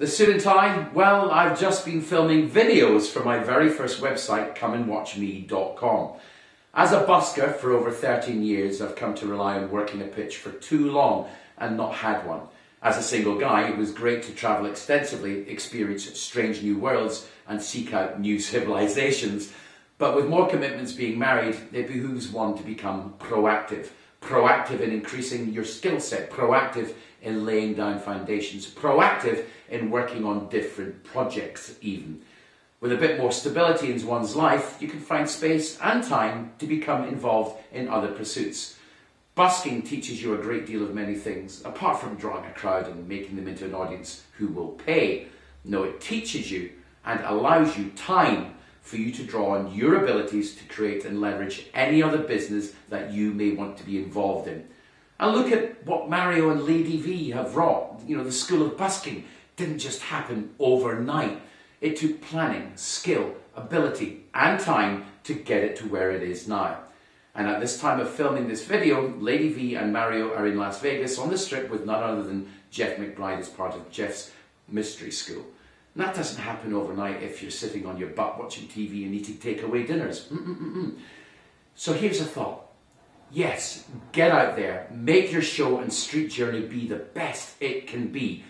The suit and tie? Well, I've just been filming videos for my very first website, comeandwatchme.com. As a busker for over 13 years, I've come to rely on working a pitch for too long and not had one. As a single guy, it was great to travel extensively, experience strange new worlds, and seek out new civilizations. But with more commitments being married, it behooves one to become proactive. Proactive in increasing your skill set, proactive in laying down foundations, proactive in working on different projects, even. With a bit more stability in one's life, you can find space and time to become involved in other pursuits. Busking teaches you a great deal of many things, apart from drawing a crowd and making them into an audience who will pay. No, it teaches you and allows you time for you to draw on your abilities to create and leverage any other business that you may want to be involved in. And look at what Mario and Lady V have wrought. You know, the School of Busking didn't just happen overnight. It took planning, skill, ability, and time to get it to where it is now. And at this time of filming this video, Lady V and Mario are in Las Vegas on the strip with none other than Jeff McBride as part of Jeff's Mystery School. And that doesn't happen overnight if you're sitting on your butt watching TV and eating takeaway dinners. Mm-mm-mm. So here's a thought. Yes, get out there, make your show and street journey be the best it can be.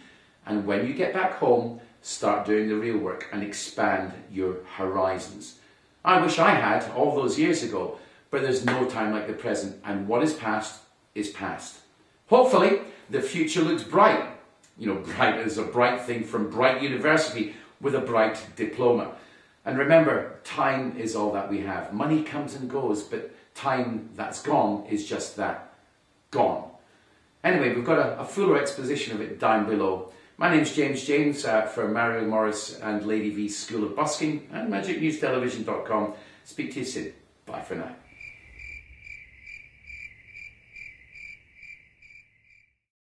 And when you get back home, start doing the real work and expand your horizons. I wish I had all those years ago, but there's no time like the present, and what is past is past. Hopefully, the future looks bright. You know, bright is a bright thing from Bright University with a bright diploma. And remember, time is all that we have. Money comes and goes, but time that's gone is just that gone. Anyway, we've got a, a fuller exposition of it down below. My name's James James uh, from Mario Morris and Lady V School of Busking and MagicNewsTelevision.com. Speak to you soon. Bye for now.